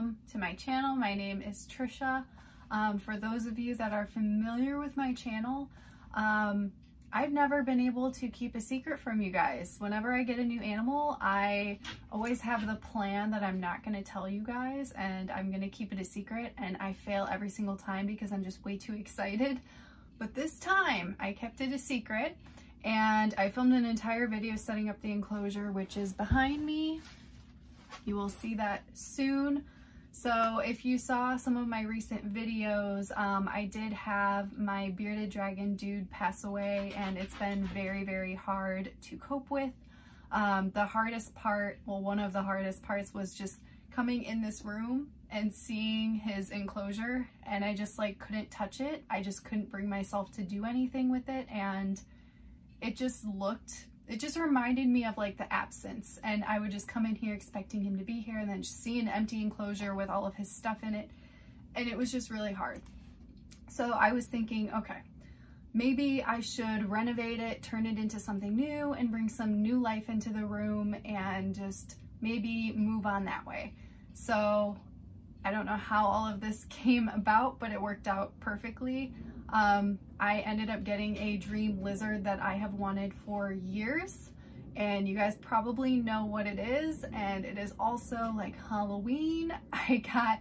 welcome to my channel. My name is Trisha. Um, for those of you that are familiar with my channel, um, I've never been able to keep a secret from you guys. Whenever I get a new animal, I always have the plan that I'm not going to tell you guys and I'm going to keep it a secret and I fail every single time because I'm just way too excited. But this time I kept it a secret and I filmed an entire video setting up the enclosure which is behind me. You will see that soon. So if you saw some of my recent videos, um, I did have my bearded dragon dude pass away and it's been very, very hard to cope with. Um, the hardest part, well, one of the hardest parts was just coming in this room and seeing his enclosure and I just like couldn't touch it. I just couldn't bring myself to do anything with it and it just looked it just reminded me of like the absence and I would just come in here expecting him to be here and then see an empty enclosure with all of his stuff in it and it was just really hard. So I was thinking, okay, maybe I should renovate it, turn it into something new and bring some new life into the room and just maybe move on that way. So I don't know how all of this came about, but it worked out perfectly. Um, I ended up getting a dream lizard that I have wanted for years and you guys probably know what it is and it is also like Halloween. I got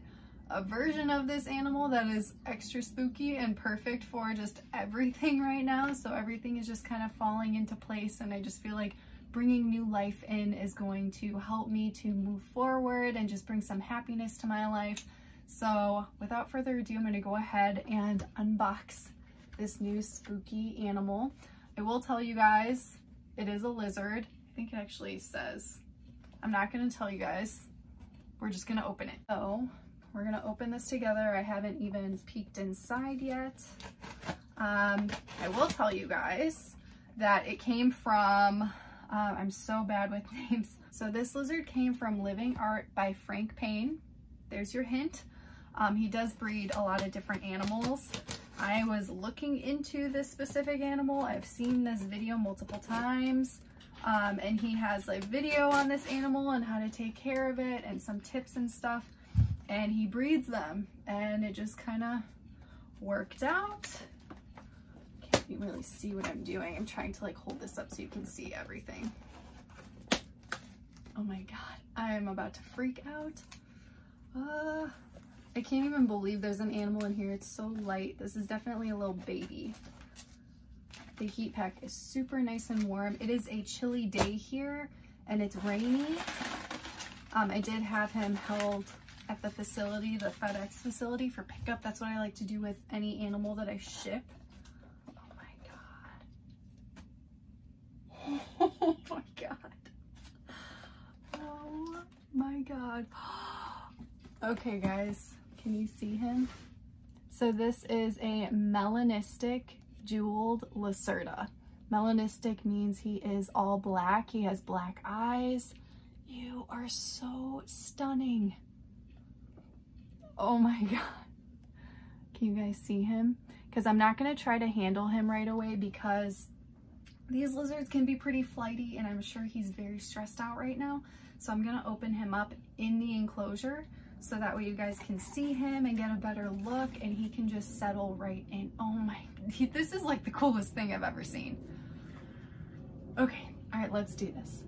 a version of this animal that is extra spooky and perfect for just everything right now. So everything is just kind of falling into place and I just feel like bringing new life in is going to help me to move forward and just bring some happiness to my life. So without further ado, I'm gonna go ahead and unbox this new spooky animal. I will tell you guys, it is a lizard. I think it actually says, I'm not gonna tell you guys. We're just gonna open it. So we're gonna open this together. I haven't even peeked inside yet. Um, I will tell you guys that it came from, uh, I'm so bad with names. So this lizard came from Living Art by Frank Payne. There's your hint. Um, he does breed a lot of different animals. I was looking into this specific animal. I've seen this video multiple times. Um, and he has a video on this animal and how to take care of it and some tips and stuff. And he breeds them and it just kind of worked out. Can't you really see what I'm doing. I'm trying to like hold this up so you can see everything. Oh my God, I am about to freak out. Uh, I can't even believe there's an animal in here. It's so light. This is definitely a little baby. The heat pack is super nice and warm. It is a chilly day here and it's rainy. Um, I did have him held at the facility, the FedEx facility for pickup. That's what I like to do with any animal that I ship. Oh my God. Oh my God. Oh my God. Okay guys, can you see him? So this is a melanistic jeweled Lacerta. Melanistic means he is all black. He has black eyes. You are so stunning. Oh my God. Can you guys see him? Because I'm not going to try to handle him right away because these lizards can be pretty flighty and I'm sure he's very stressed out right now. So I'm going to open him up in the enclosure so that way you guys can see him and get a better look and he can just settle right in. Oh my, this is like the coolest thing I've ever seen. Okay, all right, let's do this.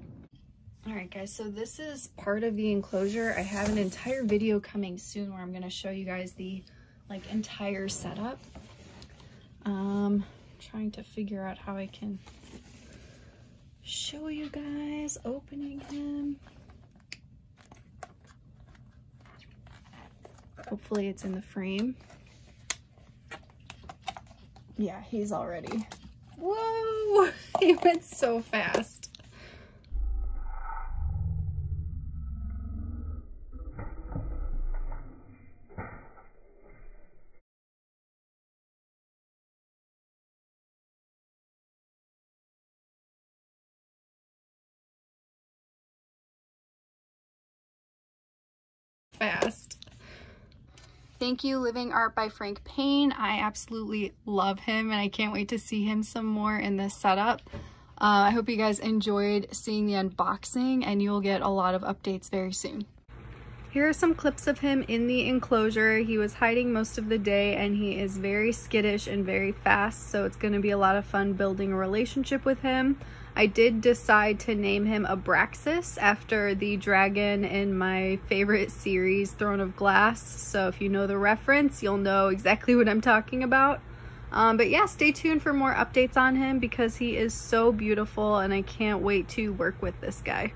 All right guys, so this is part of the enclosure. I have an entire video coming soon where I'm gonna show you guys the like entire setup. Um, trying to figure out how I can show you guys opening him. Hopefully it's in the frame. Yeah, he's already. Whoa! He went so fast. fast. Thank you, Living Art by Frank Payne. I absolutely love him and I can't wait to see him some more in this setup. Uh, I hope you guys enjoyed seeing the unboxing and you'll get a lot of updates very soon. Here are some clips of him in the enclosure. He was hiding most of the day and he is very skittish and very fast, so it's going to be a lot of fun building a relationship with him. I did decide to name him Abraxos after the dragon in my favorite series, Throne of Glass. So if you know the reference, you'll know exactly what I'm talking about. Um, but yeah, stay tuned for more updates on him because he is so beautiful and I can't wait to work with this guy.